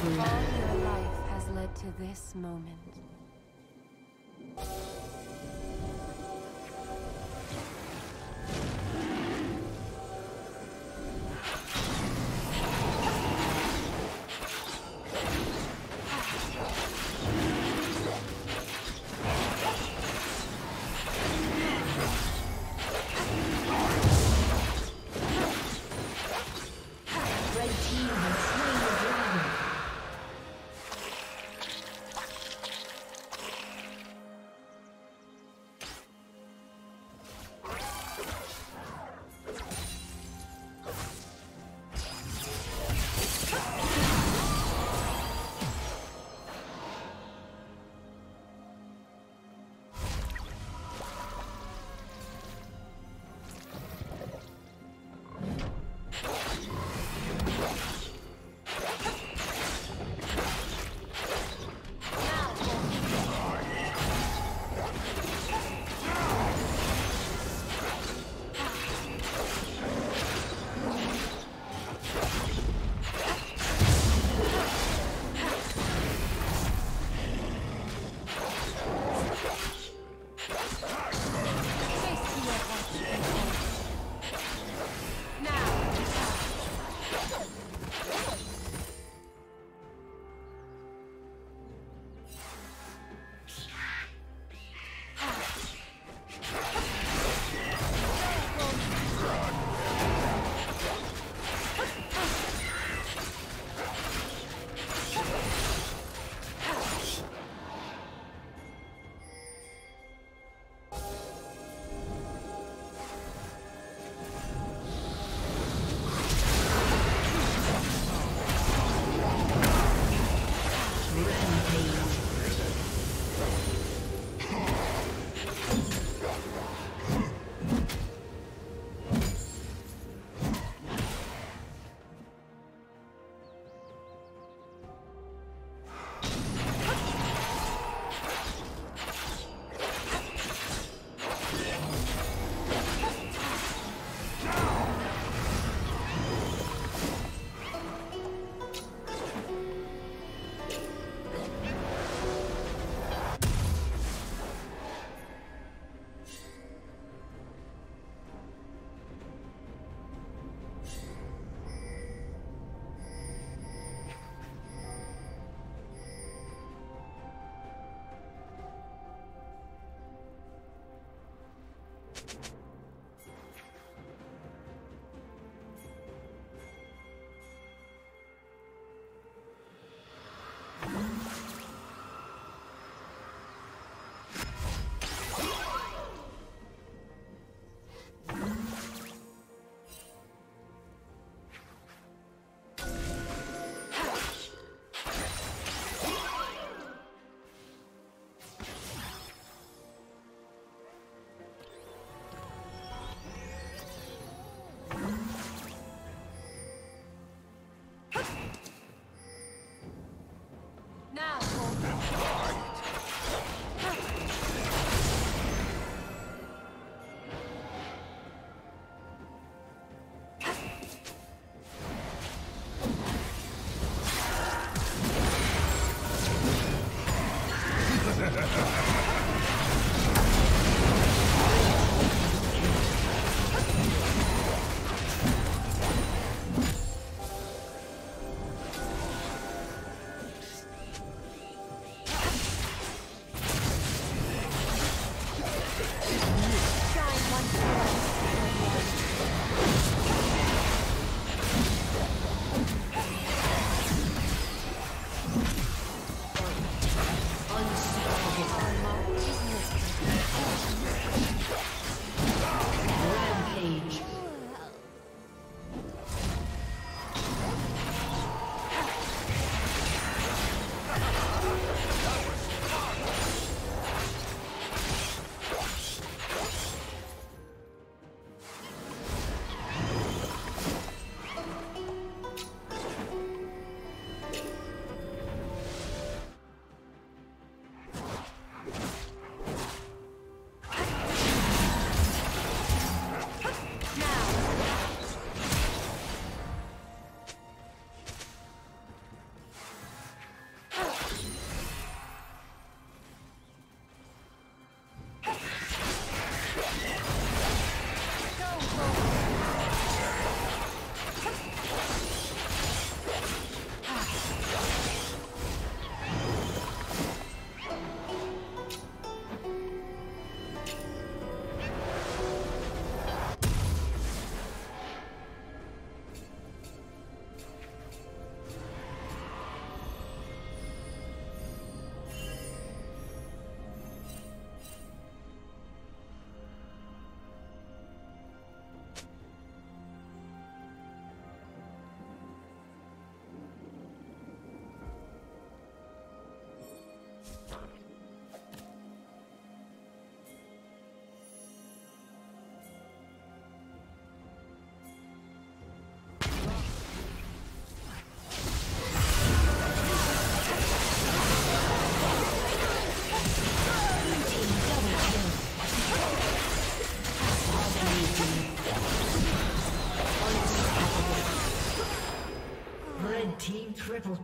Mm. this moment.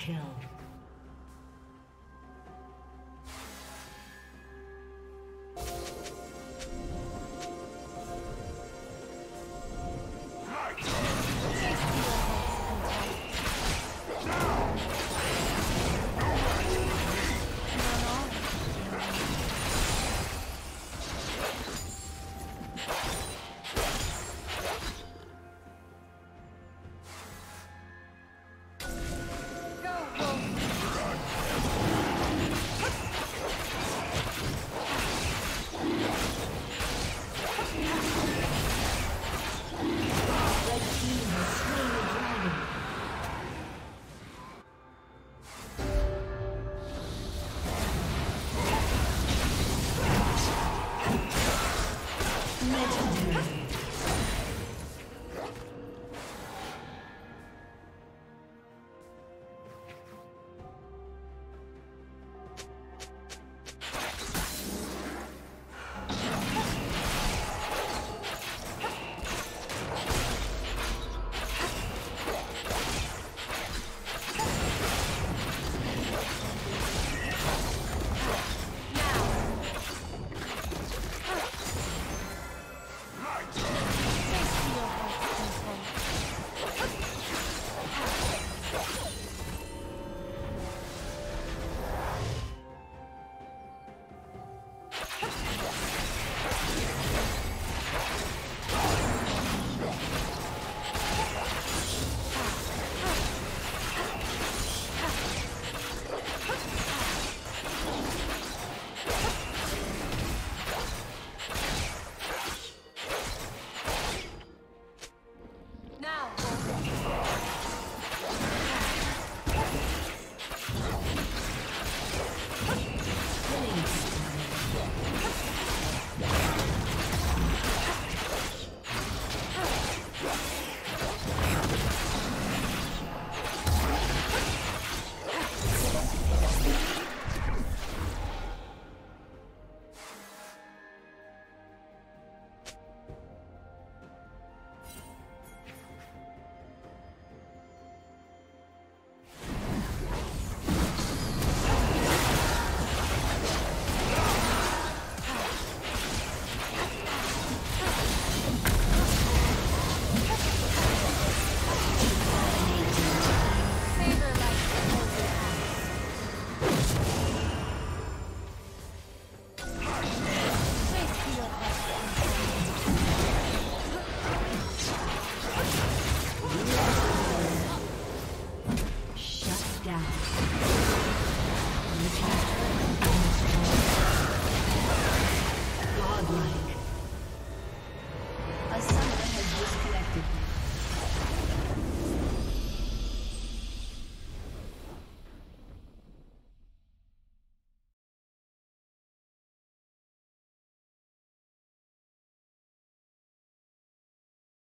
Kill. down.